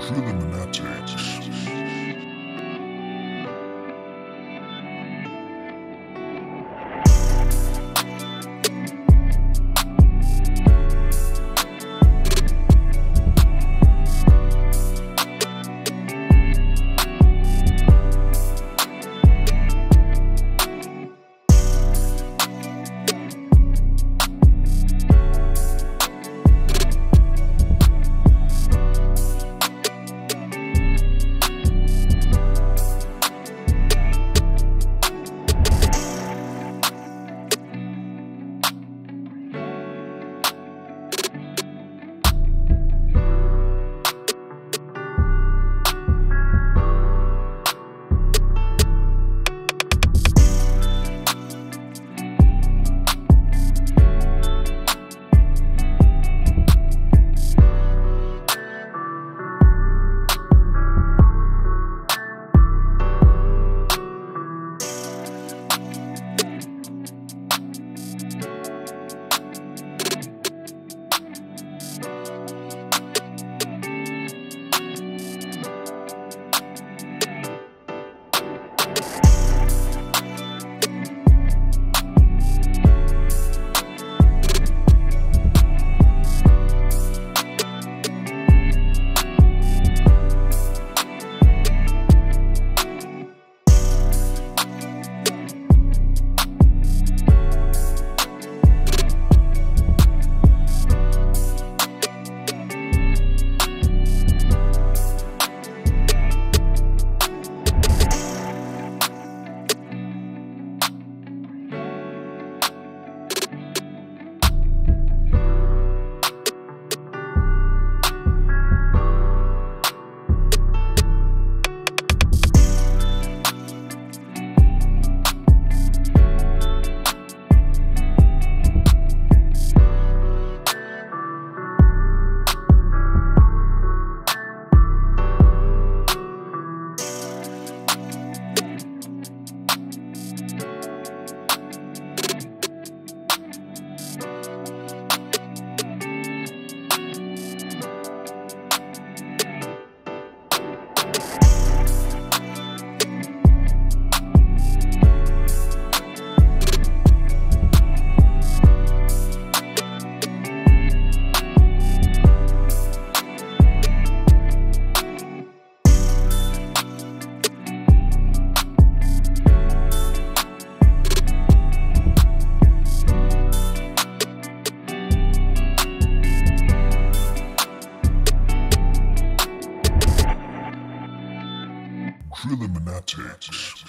Illuminati. Preliminatics.